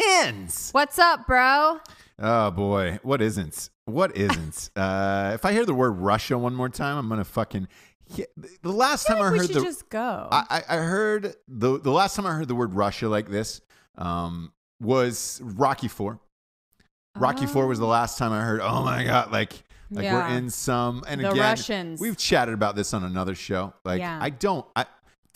tens. What's up, bro? Oh boy, what isn't? What isn't? uh, if I hear the word Russia one more time, I'm gonna fucking. Yeah, the last I time I like we heard the just go. I, I I heard the the last time I heard the word Russia like this um, was Rocky Four. Rocky Four was the last time I heard. Oh my god! Like like Yeah. we're in some and The again Russians. we've chatted about this on another show. Like Yeah. I don't. I,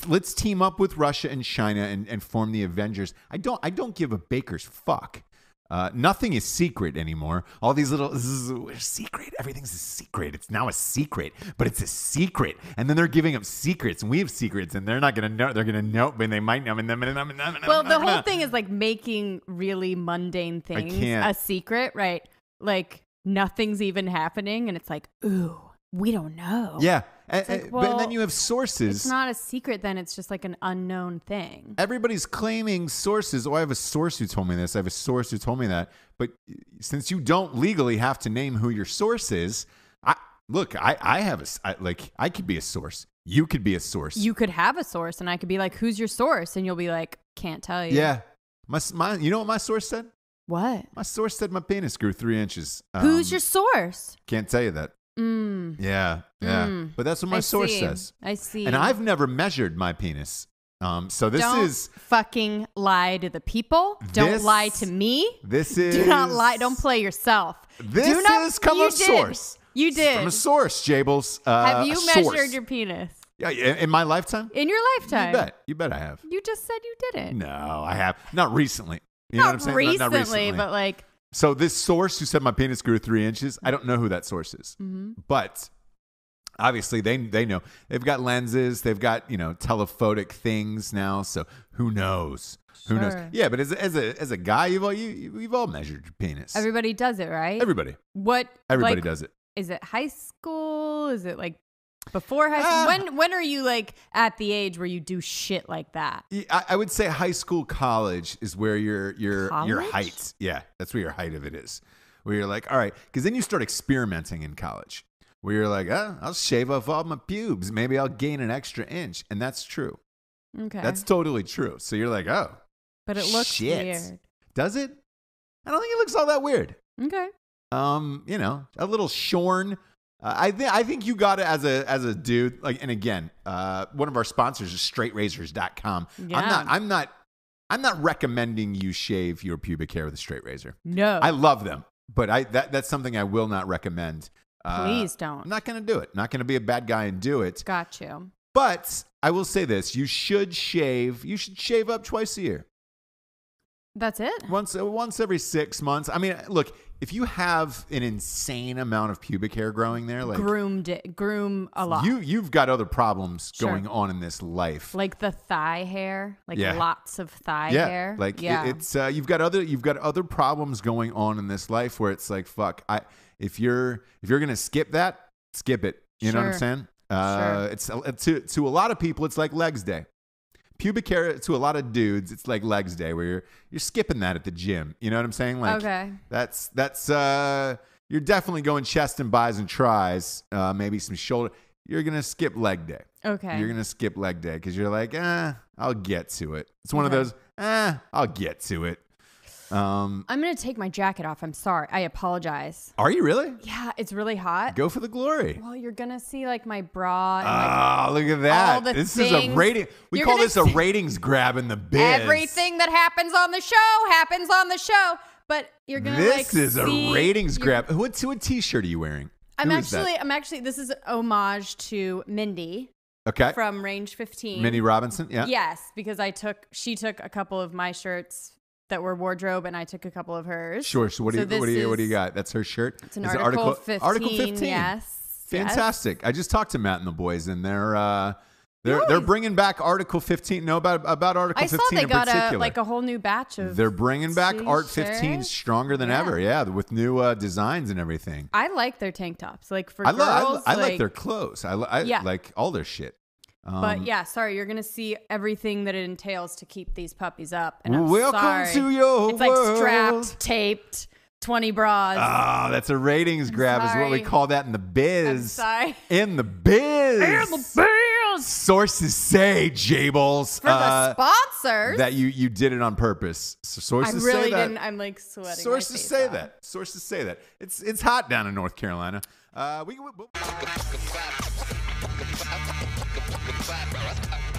let's team up with Russia and China and, and form the Avengers. I don't. I don't give a baker's fuck. Uh, nothing is secret anymore. All these little we're secret. Everything's a secret. It's now a secret, but it's a secret. And then they're giving up secrets, and we have secrets, and they're not gonna know. They're gonna know, but they might know. well, the whole thing is like making really mundane things a secret, right? Like nothing's even happening, and it's like, ooh, we don't know. Yeah, and, like, and- but then you have sources. It's not a secret then, it's just like an unknown thing. everybody's claiming sources. Oh, I have a source who told me this. I have a source who told me that. But since you don't legally have to name who your source is, I look. I I have a I, like I could be a source. You could be a source. You could have a source, and I could be like, who's your source? And you'll be like, can't tell you. yeah. My my. You know what my source said? What? My source said my penis grew three inches. who's Um, your source? Can't tell you that. Mm. Yeah, yeah. Mm. But that's what my I source see. says. I see. And I've never measured my penis. Um. So this don't is fucking lie to the people. Don't This- lie to me. this is Do not lie. Don't play yourself. This Do not, is come you from did. source. You did. From a source, Jables. Uh, Have you measured source. your penis Yeah, in in my lifetime? in your lifetime? You bet. You bet I have. You just said you didn't. No, I have. Not recently. You know what I'm saying? recently, Not, not recently. but like, so this source who said my penis grew three inches, I don't know who that source is. Mm-hmm. But obviously they they know. They've got lenses, they've got, you know, telephotic things now. So who knows? Who knows? Yeah, but as a, as a as a guy, you've all you you've all measured your penis. everybody does it, right? Everybody. What? Everybody like, does it. Is it high school? Is it like before high school? Ah. when when are you like at the age where you do shit like that? I, I would say high school, college is where your your your height. Yeah, that's where your height of it is. Where you're like, all right, because then you start experimenting in college. Where you're like, oh, I'll shave off all my pubes. Maybe I'll gain an extra inch, and that's true. Okay, That's totally true. So you're like, oh, but it looks shit. weird. does it? I don't think it looks all that weird. Okay, Um, you know, a little shorn. Uh, I think I think you got it as a as a dude. Like, and again, uh, one of our sponsors is straightrazors.com. Yeah. I'm not. I'm not. I'm not recommending you shave your pubic hair with a straight razor. no, I love them, but I that that's something I will not recommend. Uh, please don't. I'm don't. going to do it. Not going to be a bad guy and do it. Got you. But I will say this: you should shave. You should shave up twice a year. That's it. once once every six months. I mean, look, if you have an insane amount of pubic hair growing there, like Groomed it, groom a lot. you you've got other problems Sure. going on in this life. like the thigh hair, like Yeah. lots of thigh yeah, hair. like it- yeah, it's uh, you've got other you've got other problems going on in this life where it's like fuck. I if you're if you're gonna skip that, skip it. You know what I'm saying? Uh, Sure. It's uh, to to a lot of people, it's like legs day. Pubic hair to a lot of dudes, it's like legs day, where you're you're skipping that at the gym. You know what I'm saying? Like okay. That's that's uh you're definitely going chest and buys and tries, uh maybe some shoulder. You're gonna skip leg day. Okay. You're gonna skip leg day because you're like, eh, I'll get to it. It's one Okay. of those, eh, I'll get to it. Um, I'm gonna take my jacket off. I'm sorry. I apologize. are you really? Yeah, it's really hot. Go for the glory. Well, you're gonna see like my bra and like Oh, look at that! all the This is a rating. We You're call this a ratings grab in the biz. everything that happens on the show happens on the show. But you're gonna like This is a ratings you're- grab. What what t-shirt are you wearing? I'm Who actually, I'm actually. This is an homage to Mindy okay. from Range 15. Mindy Robinson. Yeah. Yes, because I took she took a couple of my shirts that were wardrobe, and I took a couple of hers. Sure. So what do So you what do this you what do you is- got? That's her shirt. It's an Is it article, 15. Article 15. Yes. Fantastic. I just talked to Matt and the boys, and they're uh, they're they're bringing back Article 15. No, about about Article I saw 15 they in got a particular. like a whole new batch of. they're bringing back Art 15 t-shirts. stronger than Yeah. ever. Yeah, with new uh, designs and everything. I like their tank tops. Like for I, girls, lo- I, like, like their clothes. I, li- I Yeah. like all their shit. Um, But yeah, sorry, you're gonna see everything that it entails to keep these puppies up. And I'm Welcome sorry. to your It's like strapped, taped, twenty bras. Ah, that's a ratings grab, is what we call that in the biz. I'm sorry. In the biz. And the bills Sources say, Jables. for uh, the saucers. that you you did it on purpose. So I sources really say that. didn't. I'm like sweating. Sources say off. that. Sources say that. It's it's hot down in North Carolina. Uh, we, we, Bye.